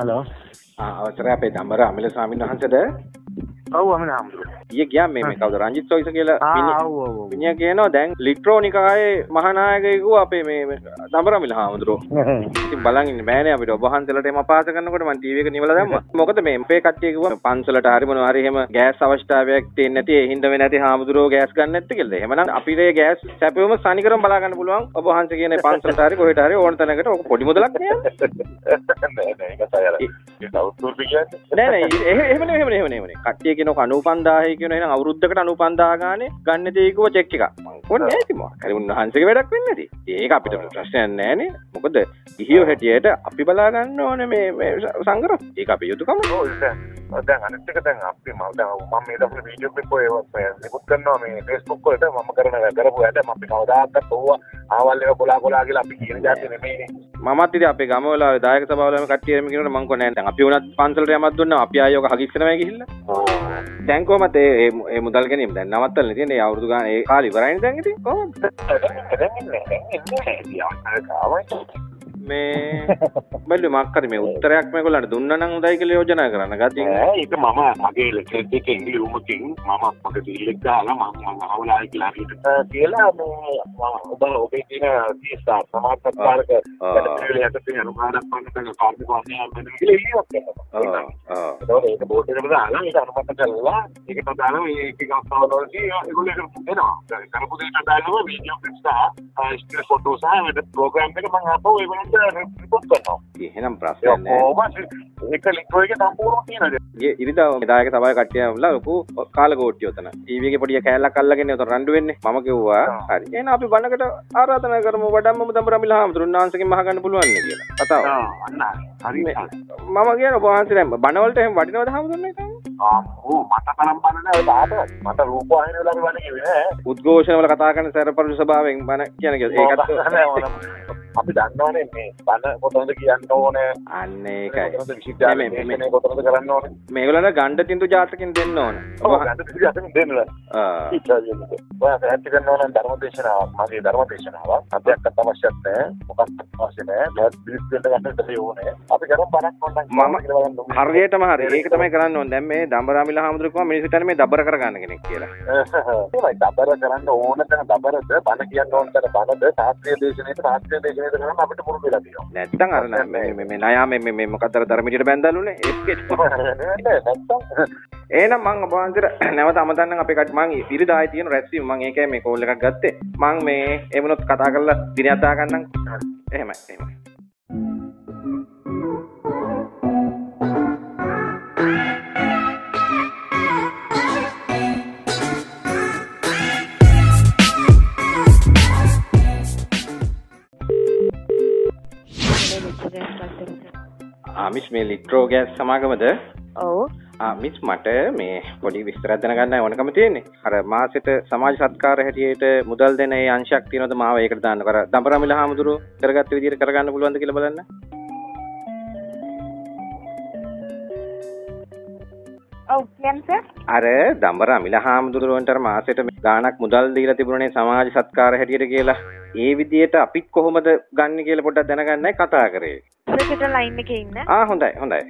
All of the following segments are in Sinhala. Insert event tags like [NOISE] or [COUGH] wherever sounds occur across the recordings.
හලෝ අවසරයි අපේ දඹර අමිල ස්වාමීන් වහන්සේද? ඔව් අමිල හම්දුර ඊයේ ගියා මේ මේ කවුද රංජිත් සොයිස කියලා මිනිහා කියනවා දැන් ලිට්‍රෝනිකායේ මහානායකයෙකු අපේ මේ අමිල හාමුදුරුවෝ [LAUGHS] ඉතින් බලන් ඉන්න බෑනේ අපිට ඔබ වහන්සේලාට එම අපහාස කරනකොට මම ටීවී එක නිවලා දැම්මා. මොකද මේ අපේ කට්ටිය කිව්වා පන්සලට හරි මොනවා හරි එහෙම ගෑස් අවශ්‍යතාවයක් තියෙන්නේ නැති ඒ හින්දා වෙන්නේ නැති හාමුදුරුවෝ ගෑස් ගන්න නැත්තේ කියලා. එහෙමනම් අපිට ඒ ගෑස් සැපෙවම සනිකරම බලා ගන්න පුළුවන්. ඔබ වහන්සේ කියන ඒ පන්සලට හරි කොහෙට හරි ඕන තැනකට ඔක පොඩි මුදලක් නෑ. නෑ නෑ ඒක සයර ඒක අවුරුදු කියන්නේ නෑ නෑ එහෙම එහෙම නෙමෙයි එහෙම නෙමෙයි එහෙම නෙමෙයි. කට්ටිය කියනවා 95000 කියන එහෙනම් අවුරුද්දකට 95000 ගානේ ගන්න තේකුව චෙක් එකක්. මං කොන්නේ නෑ ඉතින් මොකක් හරි උන්වහන්සේගේ වැඩක් වෙන්නේ නැති. ඒක අපිට ප්‍රශ්නයක් නෑනේ. මොකද ඉහියෝ හැටියට අපි බලා ගන්න ඕනේ මේ සංගර. ඒක අපේ යුතුයකම. ඕ දැන් අපි මම දැන් මම මේ දවස්වල වීඩියෝ ඔය නිකුත් කරනවා මේ Facebook වලට මම කරන කරපු වැඩ මම කවදාකවත් ඕවා ආවල් එක කොලා කොලා කියලා අපි කියන જાති නෙමෙයිනේ මමත් ඉතින් අපේ ගමවල දායක සභාවලම කට්ටිය එම කියනකොට මං කොහොනේ දැන් අපි උනත් පන්සලට යමක් දුන්නා. අපි ආයෙ ඔක හගිස්සනමයි ගිහිල්ලා. දැන් කොහමද? ඒ ඒ මුදල් ගැනීම. දැන් නවත්තලා තියෙන්නේ ඒ අවුරුදු ගාන ඒ කාලේ ඉවරයිනේ දැන් ඉතින් කොහොමද? මේ බැලු මක්කර මේ උත්තරයක් මේගොල්ලන්ට දුන්නා නම් හොඳයි කියලා යෝජනා කරන්න. ගතිය. නෑ ඒක මම මගේ ලෙක්චර් එකේ ඉංග්‍රීසි උමකින් මම මගේ දීලෙක් දාලා මම අවුලයි කියලා හිතට කියලා මේ ඔබ ඔබේ තියෙන තීස්සා සමාජ සත්කාරක වැඩපිළිවෙල යටතේ අනුගමනය කරන වාසියම් වෙන කියලා ඉලියක් කරනවා. ආ ඒකෝට ඒක බෝඩ් එකට දාලා ඒක අනුමත කරලා ඒකට දාලා මේක අවස්ථාවලදී ඒගොල්ලෝ ඒක දෙනවා. කරපු දෙයට දානවා වීඩියෝ ක්ලිප්ස් සහ ස්ටිල් ෆොටෝ සහ වෙන ප්‍රෝග්‍රෑම් එක මම අපෝ ඒගොල්ලන්ට රිපෝට් කරනවා. එහෙනම් ප්‍රශ්නයක් නෑ. කොහොමද ඒක ලින්ක් එකේ සම්පූර්ණ තියෙනද? ඊයේ ඉරිදා දායක සභාවේ කට්ටිය ඇවිල්ලා ලොකු කාලකෝට්ටිය උතන. ටීවී එකේ පොඩි කෑල්ලක් අල්ලගෙන උතන රණ්ඩු වෙන්නේ. මම කිව්වා හරි. එහෙනම් අපි බණකට ආරාධනා කරමු වඩම්මම දඹරමිල හාමුදුරුවෝ වහන්සේගෙන් මහගන්න පුළුවන් නේ කියලා. කතාව. අන්න හරි මම කියන ඔබ වහන්සේ දැන් බණවලට එහෙම වටිනවද? ආම්බෝ මට තරම් බන්න නෑ තාට මට රූපවාහිනිය වල බන්න කිව්වේ නෑ. උද්ඝෝෂණ වල කතා කරන සැරපරුෂ සභාවෙන් බණ කියන ඒකත් අපි දන්නවනේ මේ බණ කොතනද කියන්න ඕනේ. අන්න ඒකයි. විශ්වවිද්‍යාලයේ කොතනද කරන්න ඕනේ? මේගොල්ලන්ට ගණ්ඩ තින්දු ජාතකෙන් දෙන්න ඕන. ඔව් ගණ්ඩ තින්දු ජාතකෙන් දෙන්න ඔය පැහැදිලි කරන්න ඕන ධර්මදේශනාවක්. මගේ ධර්මදේශනාවක්. අධ්‍යක්ෂක අවශ්‍යත් නැහැ. මොකක්ද අවශ්‍ය නැහැ. බත් බිස් දෙන්න ගන්න දෙය ඕනේ. අපි කරමු බණක් මම හරියටම හරි. ඒක තමයි කරන්න ඕනේ. දැන් මේ දඹරාමිල හාමුදුරුවෝ මිනිස්සුන්ට මේ දබර කරගන්න කෙනෙක් කියලා. ඒවයි දබර කරන්න ඕන තැන දබරද? බණ කියන්න ඕන තැන බණද? ශාස්ත්‍රීය දේශනාවට ශාස්ත්‍රීය දේශනාවට කරන්න අපිට පුරුදු වෙලා තියෙනවා නැත්තම් අර මේ මේ නයා මේ මේ මොකක්ද අර ධර්මජිට බැඳලාලුනේ ඒකෙත් [LAUGHS] එහෙනම් මං ඔබ වහන්සේට [CLEARS THROAT] නැවත අමතන්නම් අපේ කට මං ඉරිදායි තියෙන රැස්වීම. මං ඒකයි මේ කෝල් එකක් ගත්තේ. මං මේ එමුණොත් කතා කරලා දිනයක් දාගන්නම්. එහෙමයි එහෙමයි ආමිස් මේ ලිට්‍රෝ ගෑස් සමාගමද ඔව් මිස් මට මේ පොඩි විස්තරයක් දැනගන්න ඕනකම තියෙන්නේ. අර මාසෙට සමාජ සත්කාර හැටියට මුදල් දෙන ඒ අංශයක් තියෙනවද මාව ඒකට දාන්න. කර දඹරමිල හාමුදුරුව කරගත්ත විදිහට කරගන්න පුළුවන්ද කියලා බලන්න. ඔව් කියන්න. අර දඹරමිල හාමුදුරුවන්ට මාසෙට ගාණක් මුදල් දීලා තිබුණේ සමාජ සත්කාර හැටියට කියලා. ඒ විදිහට අපිත් කොහොමද ගන්න කියලා පොඩ්ඩක් දැනගන්නයි කතා කරේ. සර්කට ලයින් එකේ ඉන්න. ආ හොඳයි හොඳයි.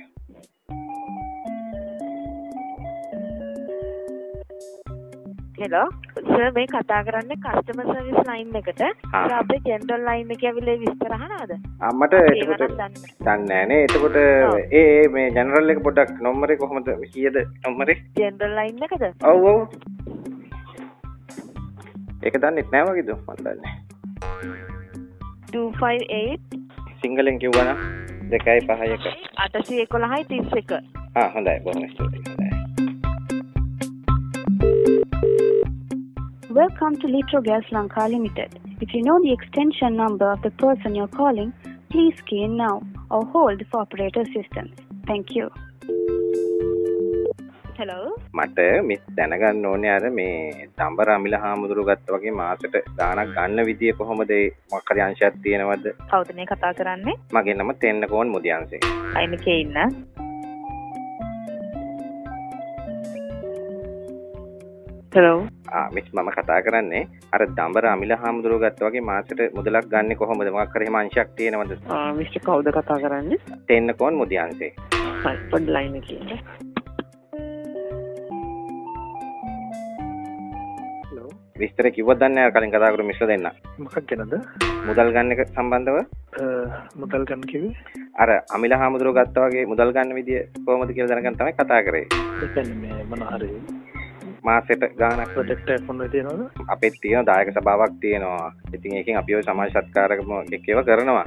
හෙලෝ සර් මේ කතා කරන්නේ කස්ටමර් සර්විස් ලයින් එකට. සර් අපේ ජෙනරල් ලයින් එකේ ඇවිල්ලා විස්තර අහනවද? අම්මට එතකොට දන්නේ නෑනේ. එතකොට ඒ ඒ මේ ජෙනරල් එක පොඩ්ඩක් නම්බරේ කොහොමද කීයද නම්බරේ? ජෙනරල් ලයින් එකද? ඔව් ඔව්. ඒක දන්නෙත් නෑ වගේද මන් දන්නේ. 258 සිංහලෙන් කිව්වනම් 251 811යි 31. ආ හොඳයි බොහොම ස්තුතියි. හොඳයි. Welcome to Litro Gas Lanka Limited. If you know the extension number of the person you're calling, please key in now or hold for operator assistance. Thank you. Hello මට මිස් දැනගන්න ඕනේ අර මේ දඹර අමිල හාමුදුරු ගත්ත වගේ මාසෙට ගාණක් ගන්න විදිය කොහොමද? මොකක් හරි අංශයක් තියෙනවද? කවුද මේ කතා කරන්නේ? මගේ නම තෙන්නකෝන් මුදියන්සේ අයින් එකේ ඉන්න. හෙලෝ මිස් මම කතා කරන්නේ අර දම්බර අමිල හාමුදුරුව ගත්ත වගේ මාසට මුදලක් ගන්න කොහොමද? මොකක් හරි මංශක් තියෙනවද? මිස්ට කවුද කතා කරන්න? තෙන්න කෝන් මුදියන්සේ පොඩ් ලයින කියන්න විස්තර කිව්වොත් දන්නේ නැහැ. කලින් කතා කරු මිස්ල දෙන්න. මොකක් ගැනද? මුදල් ගන්න එක සම්බන්ධව? මුදල් ගන්න කිව්වේ? අර අමිල හාමුදුරුව ගත්තා වගේ මුදල් ගන්න විදිය කොහොමද කියලා දැනගන්න තමයි කතා කරේ. ඒ කියන්නේ මේ මොන හරි මාසෙට ගාණක්. ප්‍රොජෙක්ට් මොනවද තියෙනවද? අපෙත් තියෙන දායක සභාවක් තියෙනවා. ඉතින් ඒකෙන් අපි සමාජ සත්කාරකම එක්කව කරනවා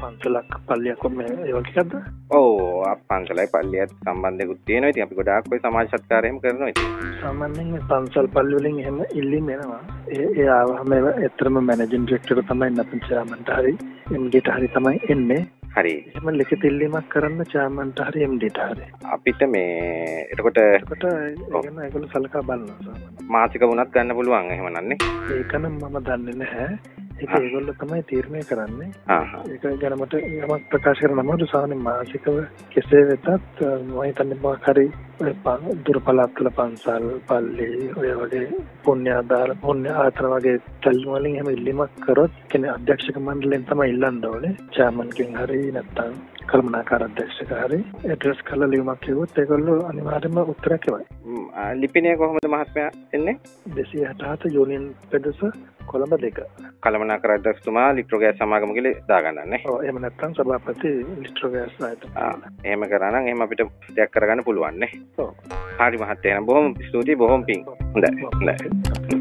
පන්සලක් පල්ලියක් මේ ඒ වගේ එකක්ද? ඔව් අප පන්සලයි පල්ලියත් සම්බන්ධයකුත් තියෙනවා. ඉතින් අපි ගොඩාක් ඔය සමාජ සත්කාරයම කරනවා මේ පන්සල් පල්ලි වලින් එහෙම ඉල්ලීම් එනවා. ඒ ආවම ඇත්තටම මැනේජින් ඩිරෙක්ටර් තමයි නැත්නම් චෙයාමන්ට හරි එම්ඩිට හරි තමයි එන්නේ. හරි. එහෙම ලිඛිත ඉල්ලීමක් කරන්න චෙයාමන්ට හරි එම්ඩිට හරි. අපිට මේ එතකොට ඒකන ඒගොල්ලෝ සලකා සාමාන්‍යයෙන්. මාසික වුණත් ගන්න පුළුවන් එහෙම නන්නේ ඒක නම් මම දන්නේ නැහැ ඒක ඒගොල්ලෝ තමයි තීරණය කරන්නේ. ඒක ගැන මට යමක් ප්‍රකාශ කරන්න අමාරු සාමාන්‍ය මාසිකව කෙසේ වෙතත් මම හිතන්නේ මොකක් හරි ඔය ප- දුර පළාත්වල පන්සල් පල්ලි ඔය වගේ පුණ්‍ය ආදාර පුණ්‍ය ආතන වගේ තල්ලු වලින් එහෙම ඉල්ලීමක් කරොත් කියන්නේ අධ්‍යක්ෂක මණ්ඩලයෙන් තමයි ඉල්ලන්න ඕනේ. චෑමන්ගෙන් හරි නැත්නම් කළමනාකාර අධ්‍යක්ෂක හරි ඇඩ්‍රස් කරලා ලියුමක් කිව්වොත් ඒගොල්ලෝ අනිවාර්යයෙන්ම උත්තරයක් එවයි. ම්, ආ, ලිපිනය කොහොමද මහත්මයා එන්නේ? දෙසිය හටහත යුනියන් පෙදෙස කොළඹ දෙක. කළමනාකර අධ්‍යක්ෂතුමා ලිට්‍රෝ ගෑස් සමාගම කියලා දාගන්නන්නේ. එහෙම නැත්නම් සභාපති ආ, එහෙම කරා නම් එහෙම අපිට දෙයක් කරගන්න පුළුවන් නේ ඔව්. හරි මහත්තයා එහෙනම් බොහොම ස්තුතියි බොහොම පිං. හොඳයි හොඳයි